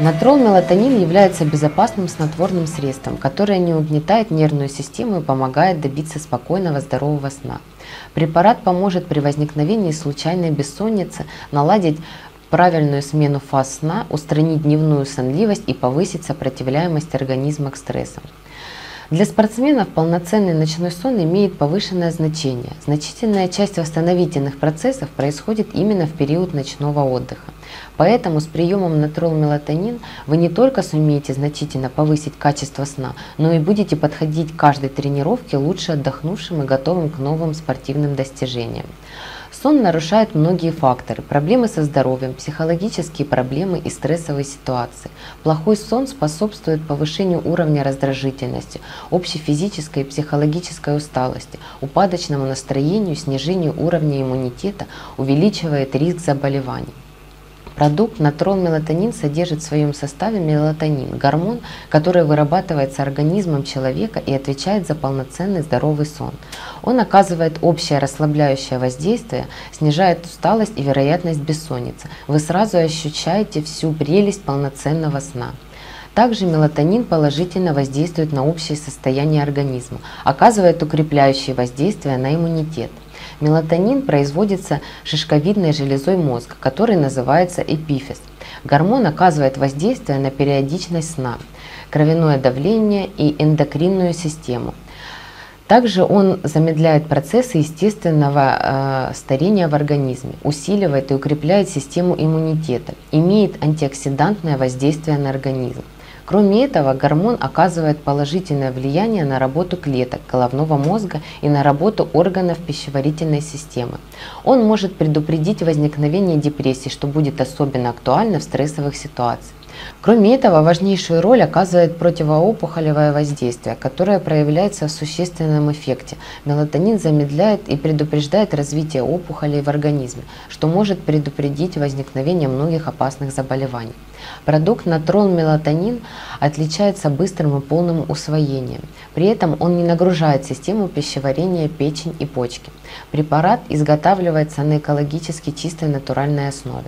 Натрол мелатонин является безопасным снотворным средством, которое не угнетает нервную систему и помогает добиться спокойного здорового сна. Препарат поможет при возникновении случайной бессонницы наладить правильную смену фаз сна, устранить дневную сонливость и повысить сопротивляемость организма к стрессам. Для спортсменов полноценный ночной сон имеет повышенное значение. Значительная часть восстановительных процессов происходит именно в период ночного отдыха. Поэтому с приемом натрол мелатонин вы не только сумеете значительно повысить качество сна, но и будете подходить к каждой тренировке лучше отдохнувшим и готовым к новым спортивным достижениям. Сон нарушает многие факторы. Проблемы со здоровьем, психологические проблемы и стрессовые ситуации. Плохой сон способствует повышению уровня раздражительности, общей физической и психологической усталости, упадочному настроению, снижению уровня иммунитета, увеличивает риск заболеваний. Продукт натрол мелатонин содержит в своем составе мелатонин, гормон, который вырабатывается организмом человека и отвечает за полноценный здоровый сон. Он оказывает общее расслабляющее воздействие, снижает усталость и вероятность бессонницы. Вы сразу ощущаете всю прелесть полноценного сна. Также мелатонин положительно воздействует на общее состояние организма, оказывает укрепляющее воздействие на иммунитет. Мелатонин производится шишковидной железой мозга, который называется эпифиз. Гормон оказывает воздействие на периодичность сна, кровяное давление и эндокринную систему. Также он замедляет процессы естественного э, старения в организме, усиливает и укрепляет систему иммунитета, имеет антиоксидантное воздействие на организм. Кроме этого, гормон оказывает положительное влияние на работу клеток головного мозга и на работу органов пищеварительной системы. Он может предупредить возникновение депрессии, что будет особенно актуально в стрессовых ситуациях. Кроме этого, важнейшую роль оказывает противоопухолевое воздействие, которое проявляется в существенном эффекте. Мелатонин замедляет и предупреждает развитие опухолей в организме, что может предупредить возникновение многих опасных заболеваний. Продукт натрон мелатонин отличается быстрым и полным усвоением. При этом он не нагружает систему пищеварения, печень и почки. Препарат изготавливается на экологически чистой натуральной основе.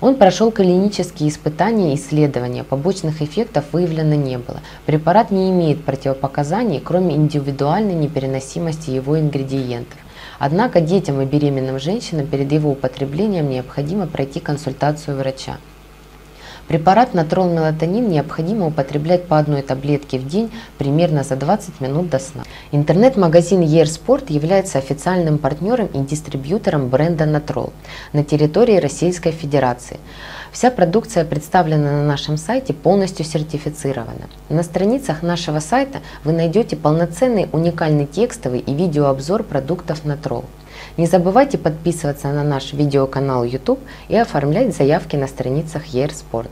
Он прошел клинические испытания и исследования, побочных эффектов выявлено не было. Препарат не имеет противопоказаний, кроме индивидуальной непереносимости его ингредиентов. Однако детям и беременным женщинам перед его употреблением необходимо пройти консультацию врача. Препарат натрол мелатонин необходимо употреблять по одной таблетке в день примерно за 20 минут до сна. Интернет-магазин Ерспорт является официальным партнером и дистрибьютором бренда Натрол на территории Российской Федерации. Вся продукция представлена на нашем сайте полностью сертифицирована. На страницах нашего сайта вы найдете полноценный уникальный текстовый и видеообзор продуктов Натрол. Не забывайте подписываться на наш видеоканал YouTube и оформлять заявки на страницах Ерспорт.